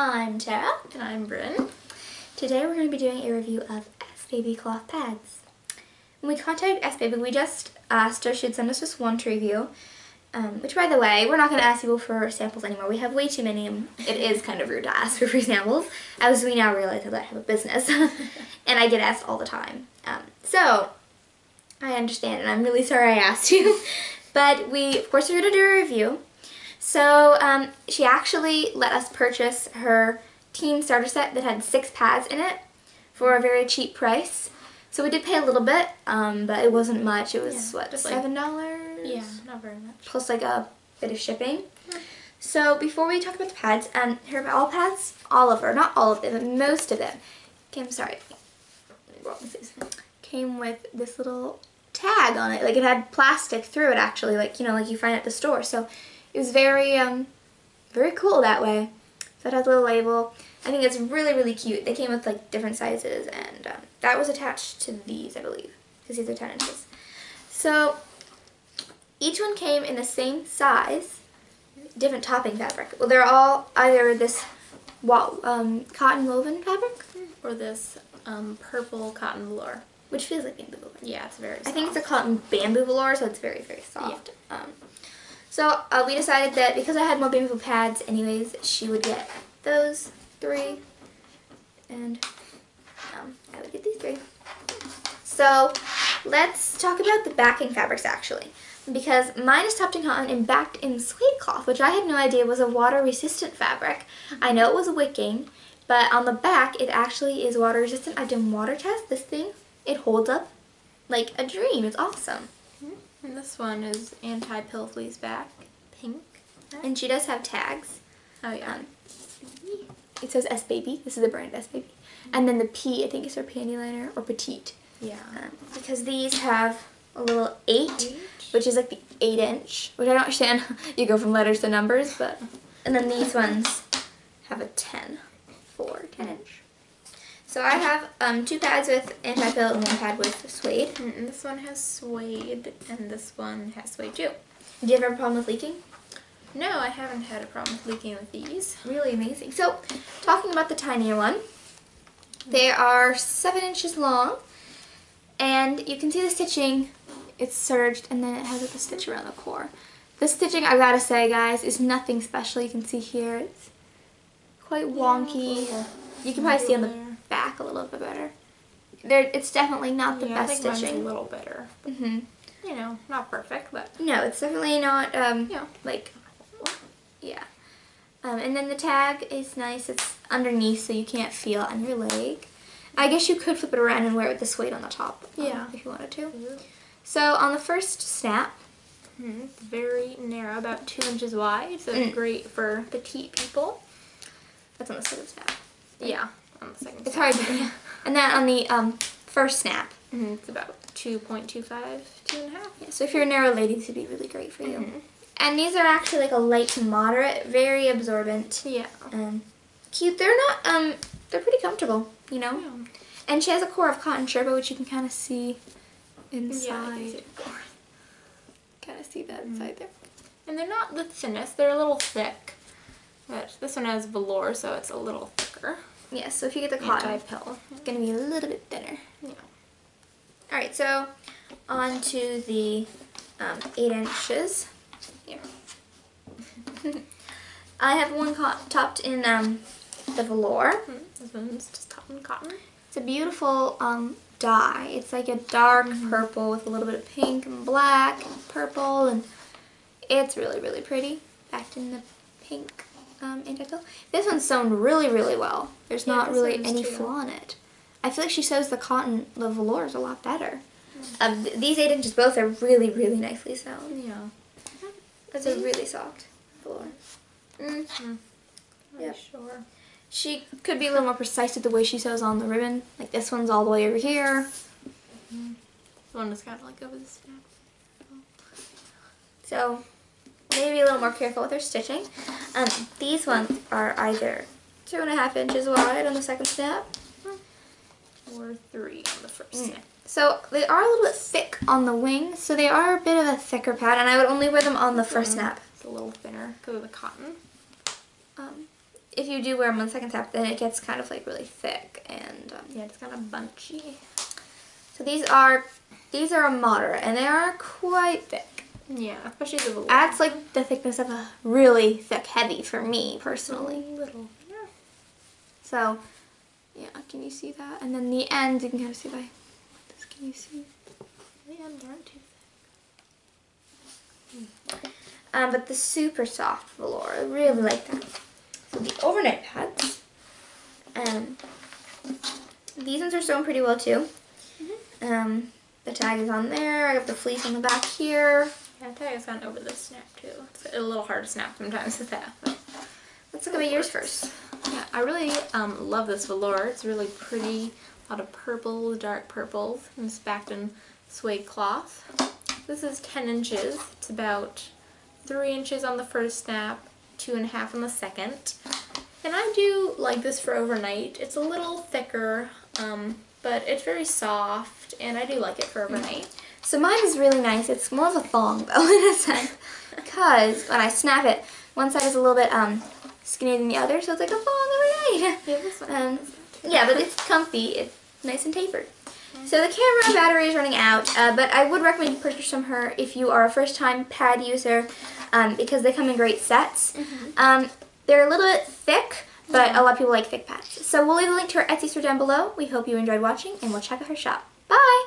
I'm Tara. And I'm Bryn. Today we're going to be doing a review of Esbaby cloth pads. When we contacted Esbaby, we just asked her she'd send us just one to review. Um, which, by the way, we're not going to ask people for samples anymore. We have way too many, it is kind of rude to ask for free samples, as we now realize that I have a business, and I get asked all the time. Um, so, I understand, and I'm really sorry I asked you. but we, of course, are going to do a review. So um, she actually let us purchase her teen starter set that had six pads in it for a very cheap price. So we did pay a little bit, um, but it wasn't much. It was, Yeah, what, $7? Yeah, not very much. Plus like a bit of shipping. So before we talk about the pads, um, her all pads, all of her, not all of them, but most of them, came, sorry, came with this little tag on it. Like it had plastic through it actually, like, you know, like you find at the store. So it was very, um, very cool that way. So it has a little label. I think it's really, really cute. They came with like different sizes and um, that was attached to these, I believe, because these are 10 inches. So each one came in the same size, different topping fabric. Well, they're all either this wa- um, cotton woven fabric, Or this um, purple cotton velour. which feels like bamboo woven. Yeah, it's very I think it's a cotton bamboo velour, so it's very, very soft. Um, so uh, we decided that because I had more bamboo pads anyways, she would get those three, and um, I would get these three. So let's talk about the backing fabrics actually. Because mine is topped in cotton and backed in suede cloth, which I had no idea was a water resistant fabric. I know it was wicking, but on the back it actually is water resistant. I've done water tests. This thing, it holds up like a dream. It's awesome. This one is anti-pill fleece back, pink. And she does have tags. Oh yeah. Um, it says Esbaby. This is the brand Esbaby. And then the P, I think is her panty liner or petite. yeah. Um, because these have a little eight, Eight. which is like the eight inch, which I don't understand. you go from letters to numbers, but. And then these ones have a 10, four, 10 inch. So I have um, two pads with anti-pill and one pad with suede. Mm, And this one has suede, and this one has suede too. Do you ever have a problem with leaking? No, I haven't had a problem with leaking with these. really amazing. So, talking about the tinier one, they are seven inches long, and you can see the stitching. It's serged, and then it has like a stitch around the core. The stitching, I gotta say, guys, is nothing special. You can see here, it's quite wonky. You can probably see on the. Back a little bit better. There, it's definitely not the yeah, best mine's a little better. hmm You know, not perfect, but No, it's definitely not um, Yeah. like yeah. Um, and then the tag is nice. It's underneath, so you can't feel on your leg. I guess you could flip it around and wear it with the suede on the top. um, Yeah. if you wanted to. So on the first snap, Mhm, It's very narrow, about two inches wide, so Mm. great for petite people. that's on the second snap. Yeah, on the second It's snap. hard to yeah. And then on the um, first snap. Mhm, It's about 2.25, two and a half. Yeah, so if you're a narrow lady, this would be really great for you. Mhm. And these are actually like a light to moderate, very absorbent. Yeah. Um, cute. They're not um, they're pretty comfortable. You know. Yeah. And she has a core of cotton sherpa, which you can kind of see inside. it. Kind of see that inside there. And they're not the thinnest, they're a little thick. But this one has velour, so it's a little thicker. Yeah, so if you get the cotton, Anti-pill. it's going to be a little bit thinner. Yeah. Alright, so on to the um, 8 inches. Here. I have one topped in um, the velour. Mm, This one's just cotton cotton. It's a beautiful um, dye. It's like a dark purple with a little bit of pink and black and purple, and it's really, really pretty. Backed in the pink um, indigo. This one's sewn really, really well. There's Yeah, not really any too. flaw in it. I feel like she sews the cotton, the velours a lot better. Um, th- these eight inches both are really, really nicely sewn. Yeah. It's a really soft velour. Mm. Not Yep. sure. She could be a little more precise with the way she sews on the ribbon. Like this one's all the way over here. This one is kind of like over the snap. So maybe a little more careful with her stitching. Um, these ones are either two and a half inches wide on the second snap. Or three on the first Mm. snap. So they are a little bit thick on the wings, so they are a bit of a thicker pad, and I would only wear them on the first Mm. snap. It's a little thinner because of the cotton. Um, if you do wear them on the second snap, then it gets kind of like really thick. And um, Yeah, it's kind of bunchy. so these are these are a moderate, and they are quite thick. Yeah, especially the velour. That's like the thickness of a really thick heavy for me personally. little. Yeah. So, yeah, can you see that? And then the ends, you can kind of see by this. Can you see? The ends aren't too Um, but the super soft velour, I really like that. So the overnight pads, um, these ones are sewn pretty well too. Um, the tag is on there. I got the fleece on the back here. Yeah, tag has gone over the snap too. It's a little hard to snap sometimes with that. Let's look at yours first. yeah, I really um, love this velour. It's really pretty. A lot of purple, dark purples. And it's backed in suede cloth. This is 10 inches. It's about 3 inches on the first snap, two and a half on the second. And I do like this for overnight. It's a little thicker, um, but it's very soft, and I do like it for overnight. So mine is really nice. It's more of a thong though in a sense, because when I snap it, one side is a little bit um skinnier than the other, so it's like a thong every night. Yeah. Um, yeah, but it's comfy. It's nice and tapered. So the camera battery is running out, uh, but I would recommend you purchase from her if you are a first-time pad user, um, because they come in great sets. Um, they're a little bit thick, but a lot of people like thick pads. So we'll leave a link to her Etsy store down below. We hope you enjoyed watching, and we'll check out her shop. Bye!